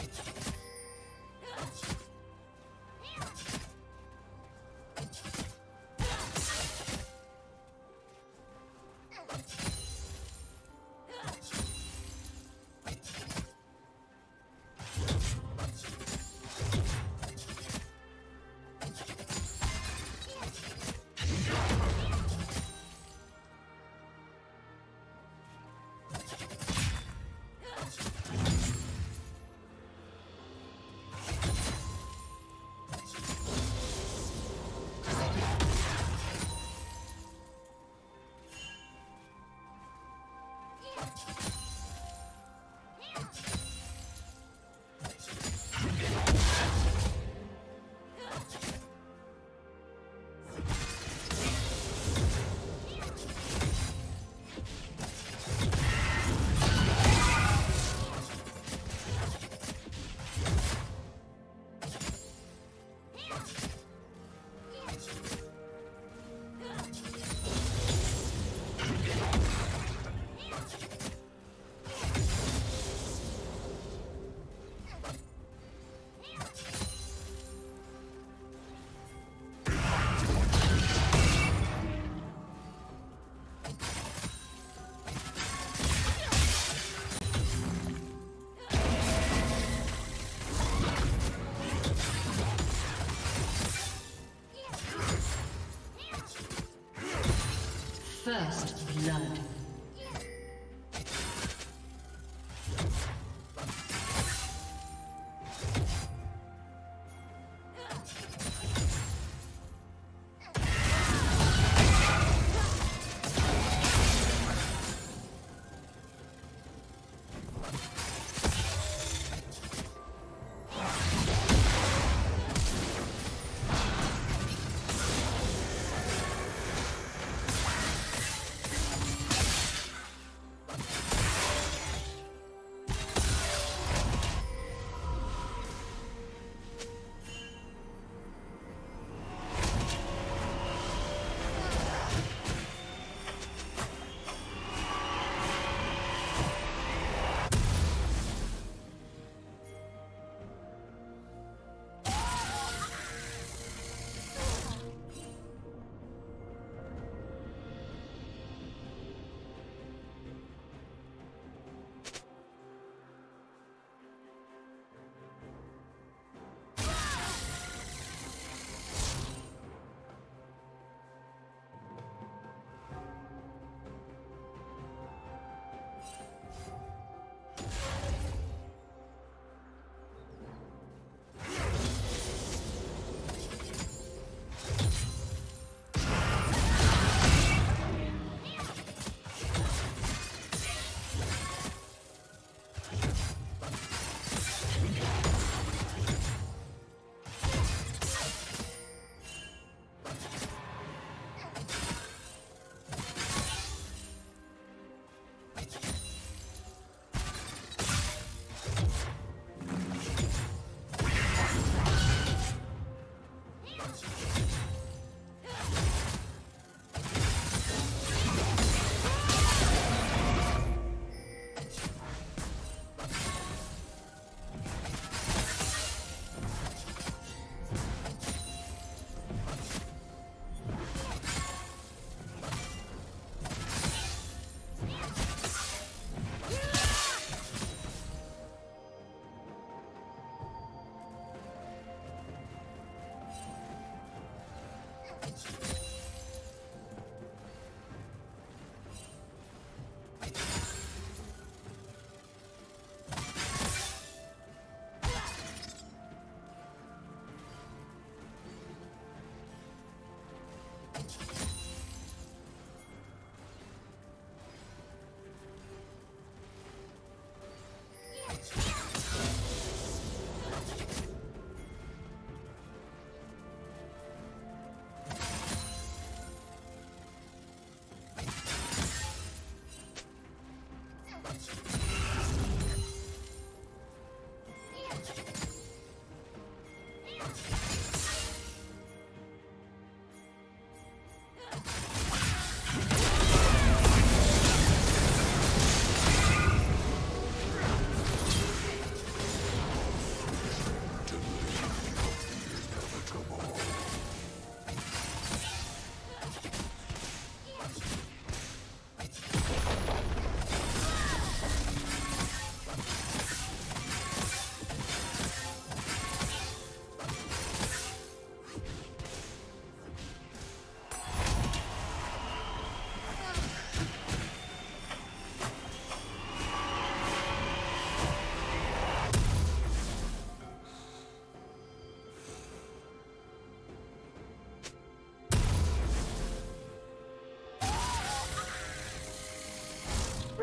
First blood. Thank you.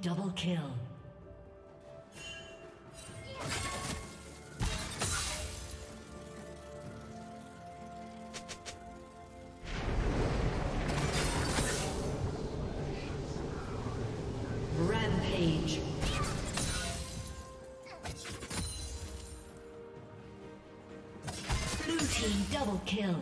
Double kill. Rampage. Blue team double kill.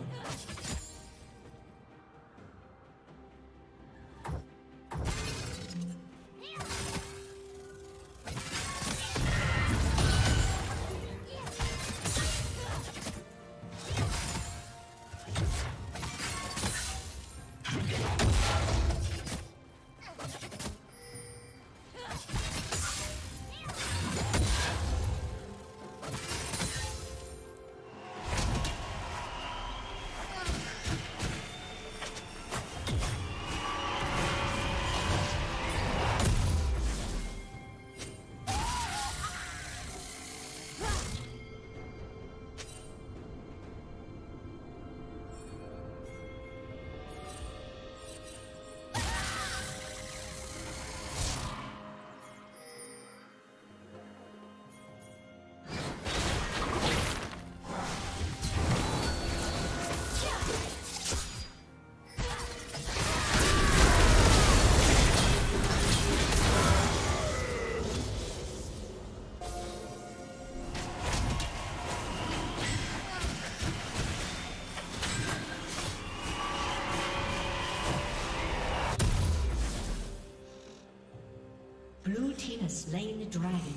Slain the dragon.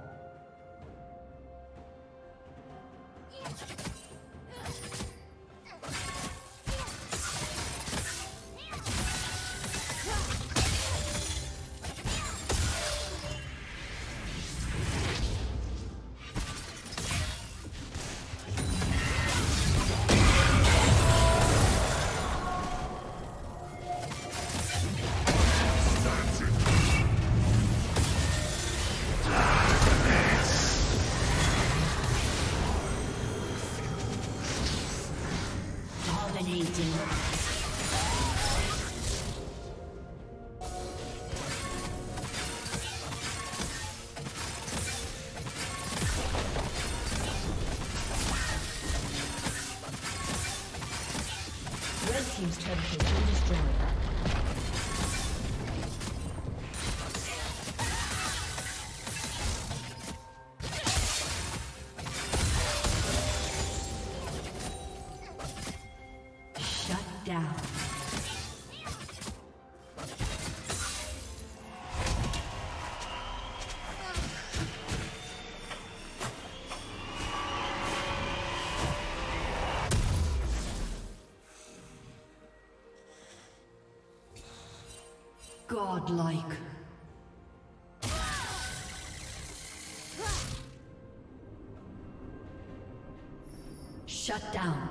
已经。Godlike. Shut down.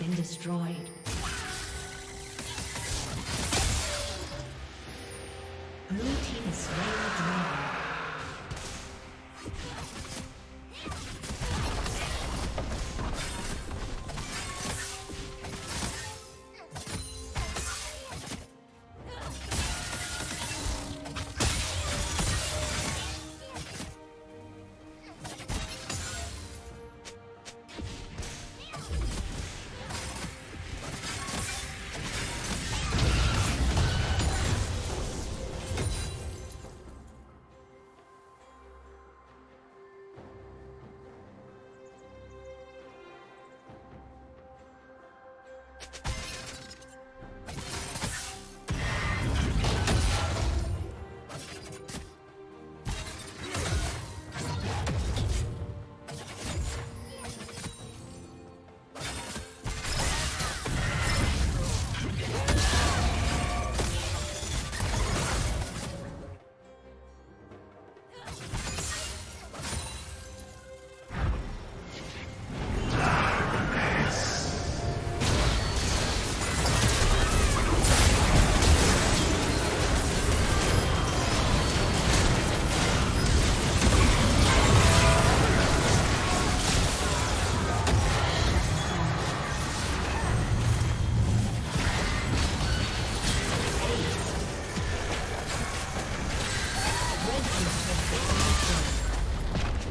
Been destroyed. Blue team is slain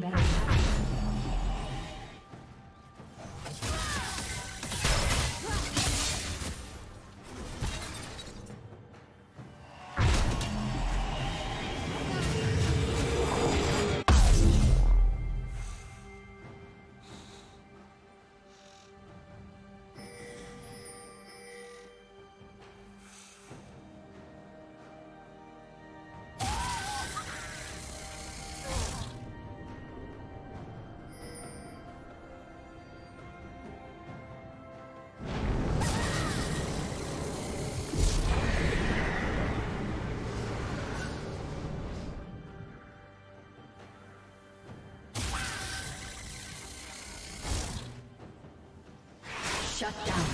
Baron. Shut down.